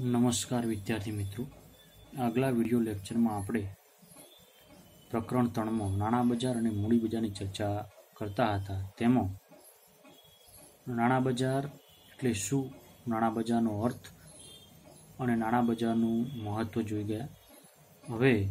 નમસ્કાર વિદ્યાર્થી મિત્રો. આગલા વિડિયો લેક્ચરમાં આપણે પ્રકરણ ત્રણમાં, નાણાં બજાર અને મૂડી બજારની ચર્ચા કરતા હતા. તેમાં નાણાં બજાર એટલે શું? નાણાં બજારનો અર્થ અને નાણાં બજારનું મહત્ત્વ જોઈ ગયા. હવે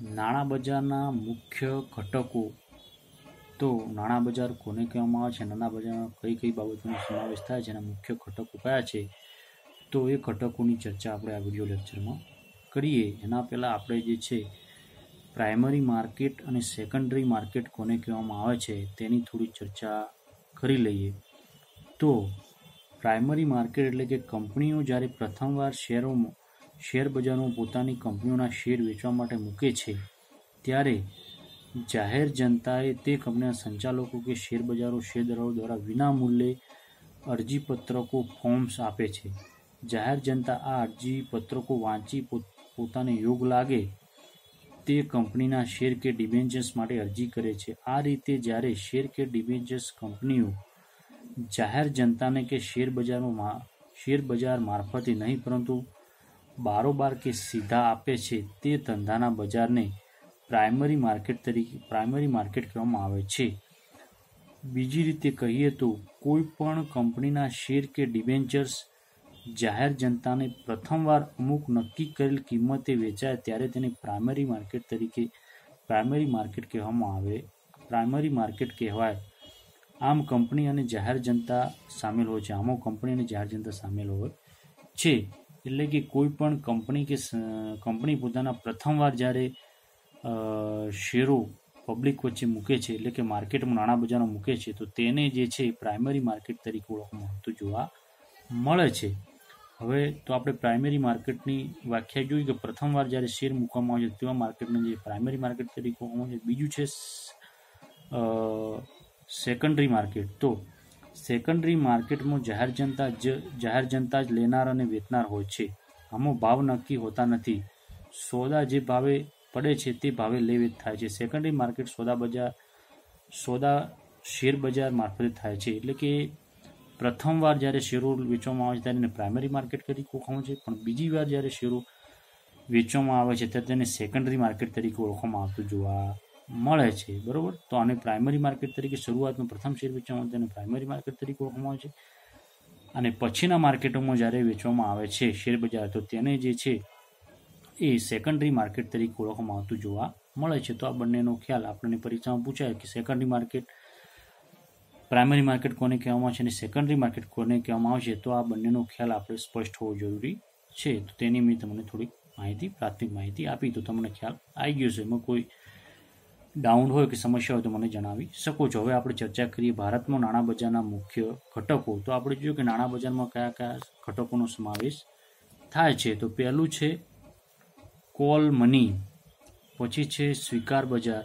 નાણાં બજારના મુખ્ય ઘટકો તો નાણાં બજાર કોને કહેવામાં આવે છે? નાણાં બજારમાં કઈ કઈ બાબતોનો સમાવેશ થાય છે? અને મુખ્ય ઘટકો કયા છે? તો એ ઘટકોની ચર્ચા આપણે આ વીડિયો લેક્ચરમાં કરીએ. એના પહેલાં આપણે જે છે પ્રાઇમરી માર્કેટ અને સેકન્ડરી માર્કેટ કોને કહેવામાં આવે છે, તેની થોડી ચર્ચા કરી લઈએ. તો પ્રાઇમરી માર્કેટ એટલે કે કંપનીઓ જ્યારે પ્રથમવાર શેરોમાં શેર બજારમાં પોતાની કંપનીઓના શેર વેચવા માટે મૂકે છે, ત્યારે જાહેર જનતાએ તે કંપનીના સંચાલકો કે શેર બજારો શેરદલાલો દ્વારા વિના મૂલ્યે અરજીપત્રકો ફોર્મ્સ આપે છે. જાહેર જનતા આ અરજી પત્રકો વાંચી પોતાને યોગ લાગે તે કંપનીના શેર કે ડિબેન્ચર્સ માટે અરજી કરે છે. આ રીતે જ્યારે શેર કે ડિબેન્ચર્સ કંપનીઓ જાહેર જનતાને કે શેર બજારમાં શેર બજાર મારફતે નહીં પરંતુ બારોબાર કે સીધા આપે છે તે ધંધાના બજારને પ્રાઇમરી માર્કેટ તરીકે, પ્રાઇમરી માર્કેટ કહેવામાં આવે છે. બીજી રીતે કહીએ તો કોઈ પણ કંપનીના શેર કે ડિબેન્ચર્સ જાહેર જનતાને પ્રથમવાર અમુક નક્કી કરેલ કિંમતે વેચાય ત્યારે તેને પ્રાઇમરી માર્કેટ તરીકે પ્રાઇમરી માર્કેટ કહેવામાં આવે. પ્રાઇમરી માર્કેટ કહેવાય. આમ કંપની અને જાહેર જનતા સામેલ હોય છે. આમાં કંપની અને જાહેર જનતા સામેલ હોય છે. એટલે કે કોઈ પણ કંપની કે કંપની પોતાના પ્રથમવાર જ્યારે શેરો પબ્લિક વચ્ચે મૂકે છે, એટલે કે માર્કેટમાં નાણાં બજારમાં મૂકે છે, તો તેને જે છે પ્રાઇમરી માર્કેટ તરીકે ઓળખવામાં આવતું જોવા મળે છે. હવે તો આપણે પ્રાઇમરી માર્કેટની વ્યાખ્યા જોઈ કે પ્રથમવાર જ્યારે શેર મૂકવામાં આવે છે, તેવા માર્કેટને જે પ્રાઇમરી માર્કેટ તરીકે ઓળખવામાં છે, બીજું છે સેકન્ડરી માર્કેટ તો સેકન્ડરી માર્કેટમાં જાહેર જનતા જ, જાહેર જનતા જ લેનાર અને વેચનાર હોય છે. આમાં ભાવ નક્કી હોતા નથી. સોદા જે ભાવે પડે છે, તે ભાવે લે વેચ થાય છે. સેકન્ડરી માર્કેટ સોદા બજાર, સોદા શેર બજાર મારફતે થાય છે. એટલે કે પ્રથમવાર જ્યારે શેરો વેચવામાં આવે છે ત્યારે એને પ્રાઇમરી માર્કેટ તરીકે ઓળખવામાં છે. પણ બીજી વાર જ્યારે શેરો વેચવામાં આવે છે ત્યારે તેને સેકન્ડરી માર્કેટ તરીકે ઓળખવામાં આવતું જોવા મળે છે. બરાબર? તો આને પ્રાઇમરી માર્કેટ તરીકે શરૂઆતમાં પ્રથમ શેર વેચવામાં આવે તેને પ્રાઇમરી માર્કેટ તરીકે ઓળખવામાં આવે છે. અને પછીના માર્કેટોમાં જ્યારે વેચવામાં આવે છે શેર બજાર, તો તેને જે છે એ સેકન્ડરી માર્કેટ તરીકે ઓળખવામાં આવતું જોવા મળે છે. તો આ બંનેનો ખ્યાલ આપણને પરીક્ષામાં પૂછાય કે સેકન્ડરી માર્કેટ પ્રાઇમરી માર્કેટ કોને કહેવામાં આવશે અને સેકન્ડરી માર્કેટ કોને કહેવામાં આવશે તો આ બંનેનો ખ્યાલ આપણે સ્પષ્ટ હોવો જરૂરી છે. તો તેની મેં તમને થોડીક માહિતી, પ્રાથમિક માહિતી આપી. તો તમને ખ્યાલ આવી ગયો છે. એમાં કોઈ ડાઉન હોય કે સમસ્યા હોય તો મને જણાવી શકો છો. હવે આપણે ચર્ચા કરીએ ભારતમાં નાણાં બજારના મુખ્ય ઘટકો. તો આપણે જોયું કે નાણાં બજારમાં કયા કયા ઘટકોનો સમાવેશ થાય છે. તો પહેલું છે કોલ મની, પછી છે સ્વીકાર બજાર,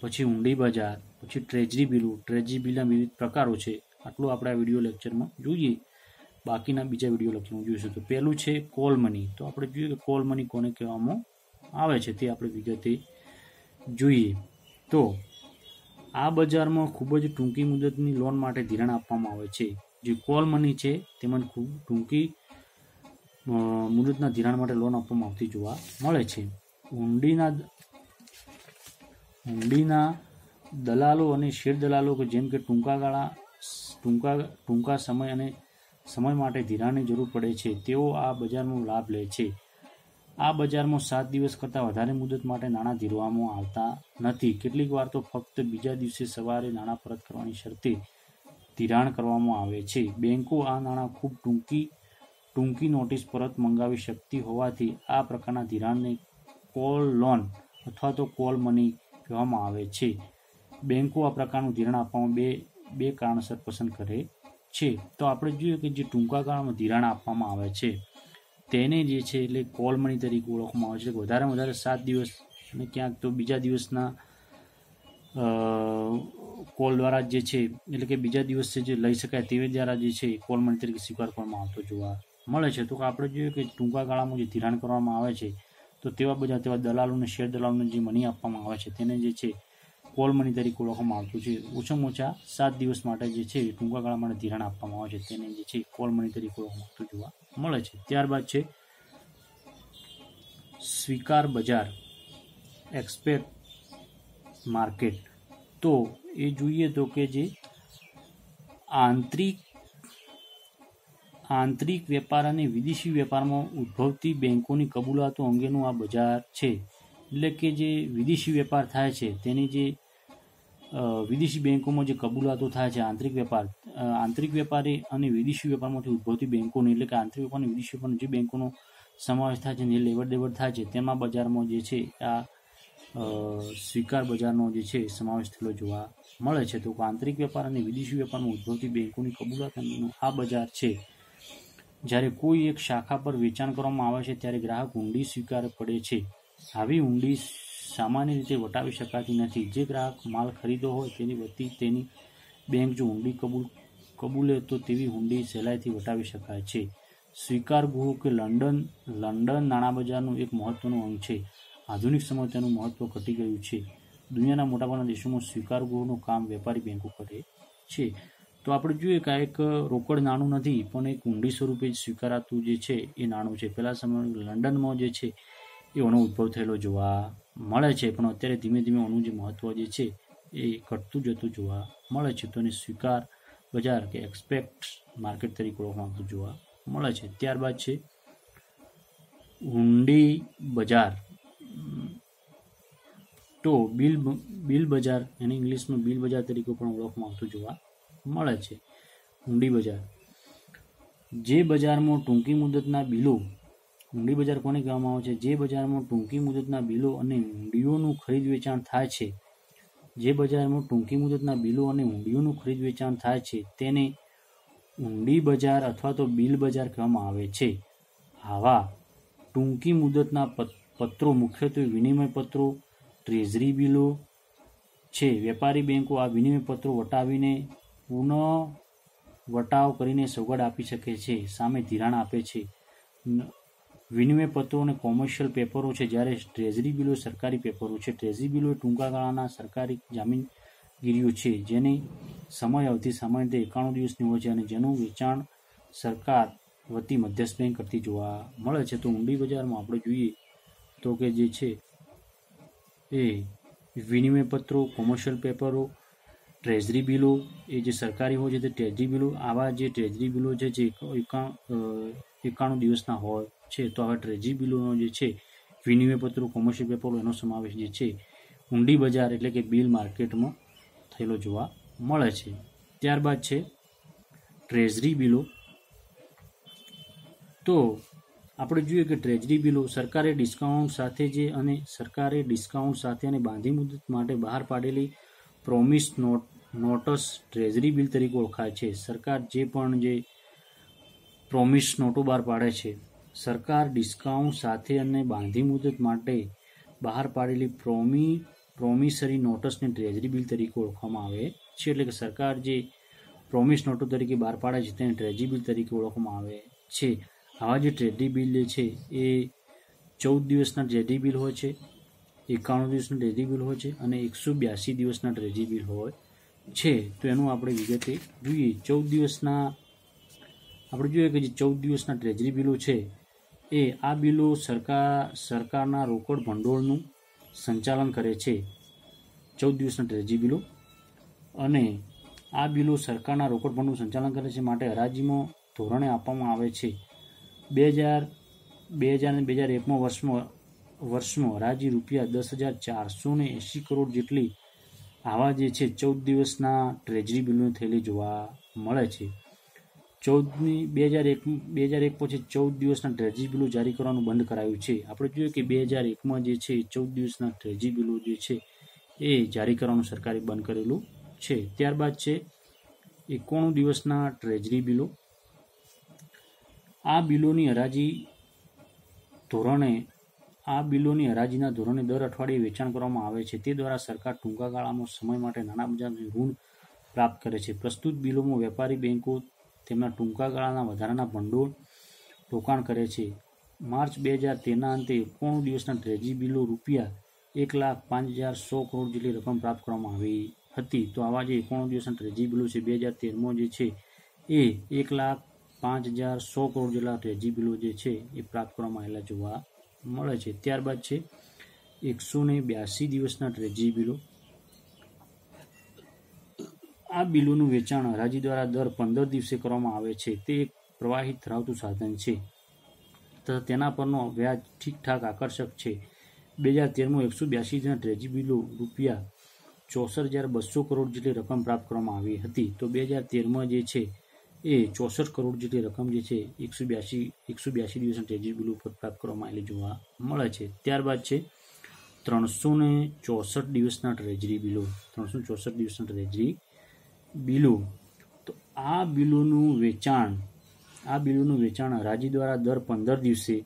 પછી ઊંડી બજાર પછી ટ્રેજરી બિલો. ટ્રેજરી બિલના વિવિધ પ્રકારો છે. આટલું આપણે આ વીડિયો લેક્ચરમાં જોઈએ. બાકીના બીજા વીડિયો લેક્ચરમાં જોઈશું. તો પહેલું છે કોલ મની. તો આપણે જોઈએ કે કોલ મની કોને કહેવામાં આવે છે તે આપણે વિગતે જોઈએ. તો આ બજારમાં ખૂબ જ ટૂંકી મુદતની લોન માટે ધિરાણ આપવામાં આવે છે. જે કોલ મની છે તેમજ ખૂબ ટૂંકી મુદતના ધિરાણ માટે લોન આપવામાં આવતી જોવા મળે છે. ઊંડીના ઊંડીના દલાલો અને શેર દલાલો કે જેમ કે ટૂંકા ગાળા, ટૂંકા ટૂંકા સમય અને સમય માટે ધિરાણની જરૂર પડે છે, તેઓ આ બજારનો લાભ લે છે. આ બજારમાં સાત દિવસ કરતાં વધારે મુદત માટે નાણાં ધીરવામાં આવતા નથી. કેટલીક વાર તો ફક્ત બીજા દિવસે સવારે નાણાં પરત કરવાની શરતે ધિરાણ કરવામાં આવે છે. બેન્કો આ નાણાં ખૂબ ટૂંકી ટૂંકી નોટિસ પરત મંગાવી શકતી હોવાથી આ પ્રકારના ધિરાણને કોલ લોન અથવા તો કોલ મની કહેવામાં આવે છે. બેન્કો આ પ્રકારનું ધિરાણ આપવામાં બે બે કારણસર પસંદ કરે છે. તો આપણે જોઈએ કે જે ટૂંકા ગાળામાં ધિરાણ આપવામાં આવે છે, તેને જે છે એટલે કોલ મની તરીકે ઓળખવામાં આવે છે. વધારેમાં વધારે સાત દિવસ અને ક્યાંક તો બીજા દિવસના કોલ દ્વારા જે છે એટલે કે બીજા દિવસે જે લઈ શકાય તેવી દ્વારા જે છે કોલ મની તરીકે સ્વીકાર કરવામાં આવતો જોવા મળે છે. તો આપણે જોઈએ કે ટૂંકા ગાળામાં જે ધિરાણ કરવામાં આવે છે, તો તેવા બધા તેવા દલાલોને, શેર દલાલોને જે મની આપવામાં આવે છે, તેને જે છે કોલ મની તરીકે ઓળખવામાં આવતું છે. ઓછામાં ઓછા સાત દિવસ માટે જે છે ટૂંકા ગાળા માટે ધિરાણ આપવામાં આવે છે. તેને જે છે કોલ મની તરીકે ઓળખવામાં આવતું જોવા મળે છે. ત્યારબાદ છે સ્વીકાર બજાર એક્સપેક્ટ માર્કેટ. તો એ જોઈએ તો કે જે આંતરિક આંતરિક વેપાર અને વિદેશી વેપારમાં ઉદ્ભવતી બેન્કોની કબૂલાતો અંગેનું આ બજાર છે. એટલે કે જે વિદેશી વેપાર થાય છે, તેની જે વિદેશી બેંકોમાં જે કબૂલાતો થાય છે આંતરિક વેપાર આંતરિક વેપારી અને વિદેશી વેપારમાંથી ઉદ્ભવતી બેન્કોની એટલે કે આંતરિક વેપાર અને વિદેશી વેપારનો જે બેન્કોનો સમાવેશ થાય છે જે લેવડ દેવડ થાય છે, તેમાં બજારમાં જે છે આ સ્વીકાર બજારનો જે છે સમાવેશ થયેલો જોવા મળે છે. તો આંતરિક વેપાર અને વિદેશી વેપારમાં ઉદ્ભવતી બેન્કોની કબૂલાત આ બજાર છે. જ્યારે કોઈ એક શાખા પર વેચાણ કરવામાં આવે છે, ત્યારે ગ્રાહક ઊંડી સ્વીકાર પડે છે. આવી ઊંડી સામાન્ય રીતે વટાવી શકાતી નથી. જે ગ્રાહક માલ ખરીદો હોય તેની વતી તેની બેંક જો ઊંડી કબૂલ કબૂલે તો તેવી હુંડી સહેલાઈથી વટાવી શકાય છે. સ્વીકાર ગૃહ કે લંડન લંડન નાણાં બજારનું એક મહત્વનું અંગ છે. આધુનિક સમય તેનું મહત્વ ઘટી ગયું છે. દુનિયાના મોટાભાગના દેશોમાં સ્વીકાર ગૃહનું કામ વેપારી બેંકો કરે છે. તો આપણે જોઈએ કે આ એક રોકડ નાણું નથી, પણ એક ઊંડી સ્વરૂપે સ્વીકારાતું જે છે એ નાણું છે. પહેલાં સમય લંડનમાં જે છે એ એનો ઉદ્ભવ થયેલો જોવા મળે છે, પણ અત્યારે ધીમે ધીમે એનું જે મહત્વ જે છે, એ ઘટતું જતું જોવા મળે છે. તો એને સ્વીકાર બજાર કે એક્સપેક્ટ માર્કેટ તરીકે ઓળખવામાં જોવા મળે છે. ત્યારબાદ છે હુંડી બજાર. તો બિલ બિલ બજાર, એને ઇંગ્લિશમાં બિલ બજાર તરીકે પણ ઓળખવામાં આવતું જોવા મળે છે. હુંડી બજાર. જે બજારમાં ટૂંકી મુદતના બિલો હુંડી બજાર કોને કહેવામાં આવે છે? જે બજારમાં ટૂંકી મુદતના બિલો અને હુંડીઓનું ખરીદ વેચાણ થાય છે, જે બજારમાં ટૂંકી મુદતના બિલો અને હુંડીઓનું ખરીદ વેચાણ થાય છે, તેને ઊંડી બજાર અથવા તો બિલ બજાર કહેવામાં આવે છે. આવા ટૂંકી મુદતના પત્રો મુખ્યત્વે વિનિમય પત્રો ટ્રેઝરી બિલો છે. વેપારી બેંકો આ વિનિમય પત્રો વટાવીને પુનઃ વટાવ કરીને સગવડ આપી શકે છે, સામે ધિરાણ આપે છે. વિનિમય પત્રો અને કોમર્શિયલ પેપરો છે. જ્યારે ટ્રેઝરી બિલો સરકારી પેપરો છે. ટ્રેઝરી બિલો ટૂંકા ગાળાના સરકારી જામીનગીરીઓ છે, જેની સમય અવધિ સામાન્ય રીતે એકાણું દિવસની હોય છે અને જેનું વેચાણ સરકાર વતી મધ્યસ્થ બેંક કરતી જોવા મળે છે. તો ઊંડી બજારમાં આપણે જોઈએ તો કે જે છે એ વિનિમય પત્રો, કોમર્શિયલ પેપરો, ટ્રેઝરી બિલો, એ જે સરકારી હોય છે તે ટ્રેઝરી બિલો, આવા જે ટ્રેઝરી બિલો છે જે એકાણું દિવસના હોય છે, તો આ ટ્રેજી બિલોનો જે છે વિનિમય પત્રો કોમર્શિયલ પેપરો એનો સમાવેશ જે છે, ઊંડી બજાર એટલે કે બિલ માર્કેટમાં થયેલો જોવા મળે છે. ત્યારબાદ છે, ટ્રેઝરી બિલો. તો આપણે જોઈએ કે ટ્રેઝરી બિલો સરકારે ડિસ્કાઉન્ટ સાથે જે અને સરકારે ડિસ્કાઉન્ટ સાથે અને બાંધી મુદત માટે બહાર પાડેલી promise note notes treasury bill તરીકે ઓળખાય છે. સરકાર જે પણ જે પ્રોમિસ નોટો બહાર પાડે છે સરકાર ડિસ્કાઉન્ટ સાથે અને બાંધી મુદત માટે બહાર પાડેલી પ્રોમી, પ્રોમિસરી નોટસને ટ્રેઝરી બિલ તરીકે ઓળખવામાં આવે છે. એટલે કે સરકાર જે પ્રોમિસ નોટો તરીકે બહાર પાડે છે, તેને ટ્રેઝરી બિલ તરીકે ઓળખવામાં આવે છે. આવા જે ટ્રેઝરી બિલ છે, એ ચૌદ દિવસના ટ્રેઝરી બિલ હોય છે, એકાણું દિવસના ટ્રેઝરી બિલ હોય છે અને એકસો બ્યાસી દિવસના ટ્રેઝરી બિલ હોય છે. તો એનું આપણે વિગતે જોઈએ. ચૌદ દિવસના, આપણે જોઈએ કે જે ચૌદ દિવસના ટ્રેઝરી બિલો છે એ આ બિલો સરકાર, સરકારના રોકડ ભંડોળનું સંચાલન કરે છે. ચૌદ દિવસના ટ્રેજી બિલો. અને આ બિલો સરકારના રોકડ ભંડોળનું સંચાલન કરે છે માટે હરાજીમાં ધોરણે આપવામાં આવે છે. બે હજાર બે હજાર અને બે હજાર એકમાં વર્ષમાં વર્ષમાં હરાજી રૂપિયા દસ હજાર ચારસો ને એંશી કરોડ જેટલી આવા જે છે ચૌદ દિવસના ટ્રેજરી બિલોની થયેલી જોવા મળે છે. ચૌદમી, બે હજાર એક, બે હજાર એક પછી ચૌદ દિવસના ટ્રેજી બિલો જારી કરવાનું બંધ કરાયું છે. આપણે જોઈએ કે બે હજાર એકમાં જે છે, ચૌદ દિવસના ટ્રેજી બિલો જે છે, એ જારી કરવાનું સરકારે બંધ કરેલું છે. ત્યારબાદ છે, એકોણું દિવસના ટ્રેજરી બિલો. આ બિલોની હરાજી ધોરણે, આ બિલોની હરાજીના ધોરણે દર અઠવાડિયે વેચાણ કરવામાં આવે છે. તે દ્વારા સરકાર ટૂંકા ગાળામાં સમય માટે નાણાં બજારને ઋણ પ્રાપ્ત કરે છે. પ્રસ્તુત બિલોમાં વેપારી બેંકો તેમના ટૂંકા ગાળાના વધારાના ભંડોળ રોકાણ કરે છે. માર્ચ બે હજાર તેરના અંતે એકોણું દિવસના ટ્રેઝરી બિલો રૂપિયા એક લાખ પાંચ હજાર સો કરોડ જેટલી રકમ પ્રાપ્ત કરવામાં આવી હતી. તો આવા જે એકોણું દિવસના ટ્રેજી બિલો છે, બે હજાર તેરમાં જે છે, એ એક લાખ પાંચ હજાર સો કરોડ જેટલા ટ્રેજી બિલો જે છે, એ પ્રાપ્ત કરવામાં આવેલા જોવા મળે છે. ત્યારબાદ છે, એકસો ને બ્યાસી દિવસના ટ્રેજી બિલો. આ બિલોનું વેચાણ હરાજી દ્વારા દર પંદર દિવસે કરવામાં આવે છે. તે એક પ્રવાહિત ધરાવતું સાધન છે. તથા તેના પરનો વ્યાજ ઠીકઠાક આકર્ષક છે. બે હજાર તેરમાં એકસો બ્યાસી જણા ટ્રેજી બિલો રૂપિયા ચોસઠ હજાર બસો કરોડ જેટલી રકમ પ્રાપ્ત કરવામાં આવી હતી. તો બે હજાર તેરમાં જે છે એ ચોસઠ કરોડ જેટલી રકમ જે છે એકસો બ્યાસી એકસો બ્યાસી દિવસના ટ્રેજી બિલો ઉપર પ્રાપ્ત કરવામાં આવેલી જોવા મળે છે. ત્યારબાદ છે ત્રણસો ને ચોસઠ દિવસના ટ્રેજરી બિલો. ત્રણસો ચોસઠ દિવસના ટ્રેજરી બિલો. તો આ બિલોનું વેચાણ, આ બિલોનું વેચાણ હરાજી દ્વારા દર પંદર દિવસે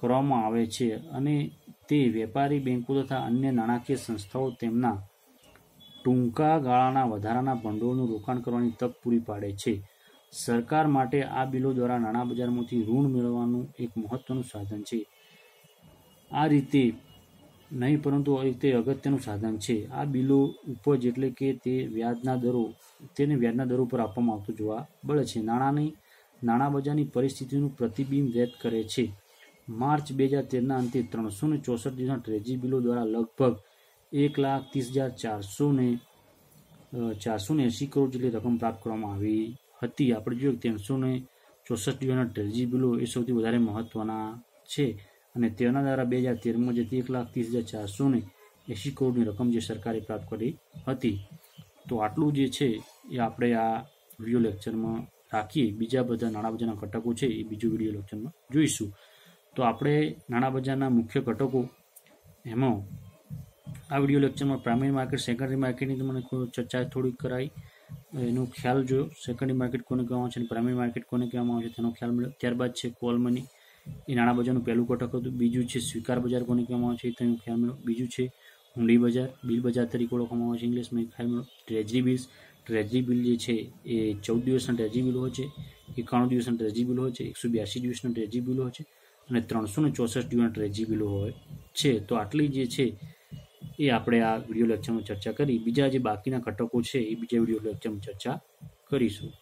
કરવામાં આવે છે અને તે વેપારી બેંકો તથા અન્ય નાણાકીય સંસ્થાઓ તેમના ટૂંકા ગાળાના વધારાના ભંડોળનું રોકાણ કરવાની તક પૂરી પાડે છે. સરકાર માટે આ બિલો દ્વારા નાણાં બજારમાંથી ઋણ મેળવવાનું એક મહત્વનું સાધન છે. આ રીતે નહીં, પરંતુ તે અગત્યનું સાધન છે. આ બિલો ઉપજ એટલે કે તે વ્યાજના દરો, તેને વ્યાજના દરો પર આપવામાં આવતું જોવા મળે છે. નાણાંની નાણાં બજારની પરિસ્થિતિનું પ્રતિબિંબ વ્યક્ત કરે છે. માર્ચ બે હજાર તેરના અંતે ત્રણસો ને ચોસઠ દિવસના ટ્રેજી બિલો દ્વારા લગભગ એક લાખ ત્રીસ હજાર ચારસો ને ચારસો ને એંસી કરોડ જેટલી રકમ પ્રાપ્ત કરવામાં આવી હતી. આપણે જોઈએ ત્રણસો ને ચોસઠ દિવસના ટ્રેજી બિલો એ સૌથી વધારે મહત્ત્વના છે. અને તેના દ્વારા બે હજાર તેરમાં જે એક લાખ ત્રીસ હજાર ચારસો ને એંસી કરોડની રકમ જે સરકારે પ્રાપ્ત કરી હતી. તો આટલું જે છે એ આપણે આ વીડિયો લેક્ચરમાં રાખીએ. બીજા બધા નાણાં બજારના ઘટકો છે એ બીજું વીડિયો લેક્ચરમાં જોઈશું. તો આપણે નાણાં બજારના મુખ્ય ઘટકો એમાં આ વીડિયો લેક્ચરમાં પ્રાઇમરી માર્કેટ સેકન્ડરી માર્કેટની મને ચર્ચા થોડીક કરાઈ. એનો ખ્યાલ જોયો. સેકન્ડરી માર્કેટ કોને કહેવામાં આવે છે અને પ્રાઇમરી માર્કેટ કોને કહેવામાં આવે છે તેનો ખ્યાલ મળ્યો. ત્યારબાદ છે કોલ મની એ નાણાં બજારનું પહેલું ઘટક હતું. બીજું છે સ્વીકાર બજાર, કોને કહેવામાં આવે છે તેનો ખ્યાલ મેળવો. બીજું છે હુંડી બજાર, બિલ બજાર તરીકે ઓળખવામાં આવે છે ઇંગ્લિશમાં. ખ્યાલ મેળવો. ટ્રેજરી બિલ્સ ટ્રેજરી બિલ જે છે એ ચૌદ દિવસના ટ્રેજરી બિલ હોય છે, એકાણું દિવસના ટ્રેજરી બિલ હોય છે, એકસો બ્યાસી દિવસના ટ્રેજરી બિલ હોય છે અને ત્રણસો ને ચોસઠ દિવસના ટ્રેજરી બિલો હોય છે. તો આટલી જે છે એ આપણે આ વીડિયો લેક્ચરમાં ચર્ચા કરી. બીજા જે બાકીના ઘટકો છે એ બીજા વીડિયો લેક્ચરમાં ચર્ચા કરીશું.